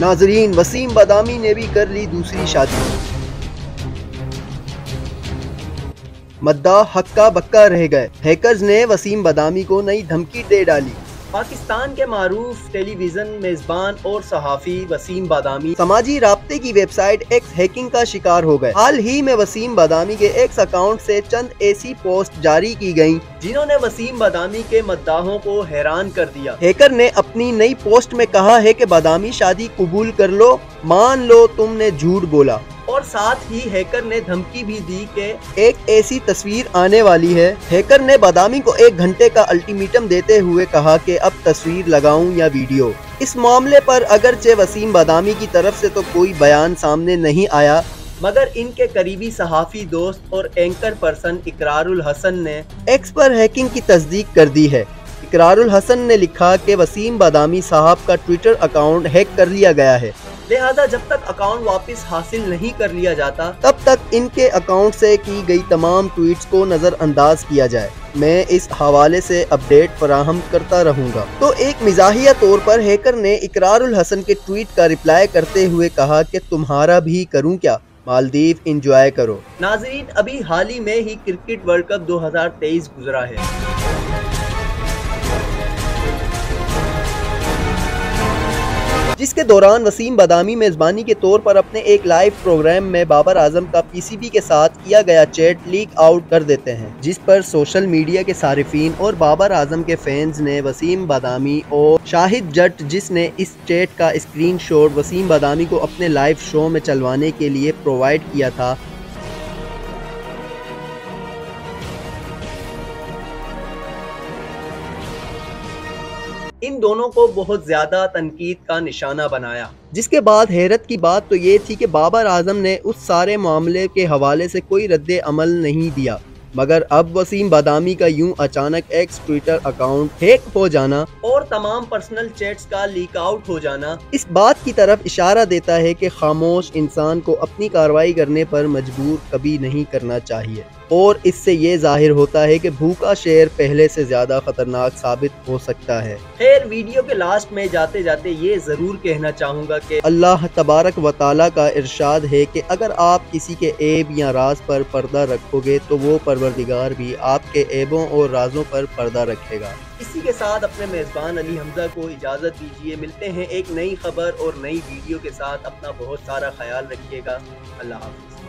नाजरीन, वसीम बदामी ने भी कर ली दूसरी शादी। मद्दा हक्का बक्का रह गए। हैकर्स ने वसीम बदामी को नई धमकी दे डाली। पाकिस्तान के मारूफ टेलीविज़न मेजबान और सहाफ़ी वसीम बादामी। समाजी रबते की वेबसाइट एक्स हैकिंग का शिकार हो गए। हाल ही में वसीम बादामी के एक्स अकाउंट से चंद ऐसी पोस्ट जारी की गई जिन्होंने वसीम बादामी के मद्दाहों को हैरान कर दिया। हैकर ने अपनी नई पोस्ट में कहा है की बादामी शादी कबूल कर लो मान लो तुमने झूठ बोला। साथ ही हैकर ने धमकी भी दी कि एक ऐसी तस्वीर आने वाली है। हैकर ने बादामी को एक घंटे का अल्टीमेटम देते हुए कहा कि अब तस्वीर लगाऊँ या वीडियो। इस मामले पर अगरचे वसीम बादामी की तरफ़ से तो कोई बयान सामने नहीं आया। मगर इनके करीबी सहाफ़ी दोस्त और एंकर पर्सन इकरारुल हसन ने एक्स पर हैकिंग की तस्दीक कर दी है। इकरारुल हसन ने लिखा कि वसीम बादामी साहब का ट्विटर अकाउंट हैक कर लिया गया है। लिहाजा जब तक अकाउंट वापस हासिल नहीं कर लिया जाता तब तक इनके अकाउंट से की गई तमाम ट्वीट्स को नज़रअंदाज किया जाए। मैं इस हवाले से अपडेट फराहम करता रहूँगा। तो एक मिजाहिया तौर पर हैकर ने इकरारुल हसन के ट्वीट का रिप्लाई करते हुए कहा कि तुम्हारा भी करूँ क्या? मालदीव इंजॉय करो। नाजरीन अभी हाल ही में ही क्रिकेट वर्ल्ड कप 2023 गुजरा है। जिसके दौरान वसीम बदामी मेज़बानी के तौर पर अपने एक लाइव प्रोग्राम में बाबर आज़म का पीसीबी के साथ किया गया चैट लीक आउट कर देते हैं, जिस पर सोशल मीडिया के सार्फिन और बाबर आज़म के फैंस ने वसीम बदामी और शाहिद जट, जिसने इस चैट का स्क्रीन वसीम बदामी को अपने लाइव शो में चलवाने के लिए प्रोवाइड किया था इन दोनों को बहुत ज़्यादा तनकीद का निशाना बनाया। जिसके बाद हैरत की बात तो ये थी कि बाबर आज़म ने उस सारे मामले के हवाले से कोई रद्द अमल नहीं दिया। मगर अब वसीम बादामी का यूँ अचानक एक्स ट्विटर अकाउंट हैक हो जाना और तमाम पर्सनल चैट्स का लीक आउट हो जाना, इस बात की तरफ़ इशारा देता है कि खामोश इंसान को अपनी कार्रवाई करने पर मजबूर कभी नहीं करना चाहिए। और इससे ये ज़ाहिर होता है कि भूखा शेर पहले से ज़्यादा खतरनाक साबित हो सकता है। खैर वीडियो के लास्ट में जाते जाते ये ज़रूर कहना चाहूँगा कि अल्लाह तबारक व ताली का इरशाद है कि अगर आप किसी के ऐब या राज पर पर्दा रखोगे तो वो परवरदिगार भी आपके ऐबों और राजों पर पर्दा रखेगा। इसी के साथ अपने मेज़बान अली हमजा को इजाज़त दीजिए। मिलते हैं एक नई खबर और नई वीडियो के साथ। अपना बहुत सारा ख्याल रखिएगा। अल्लाह हाफ़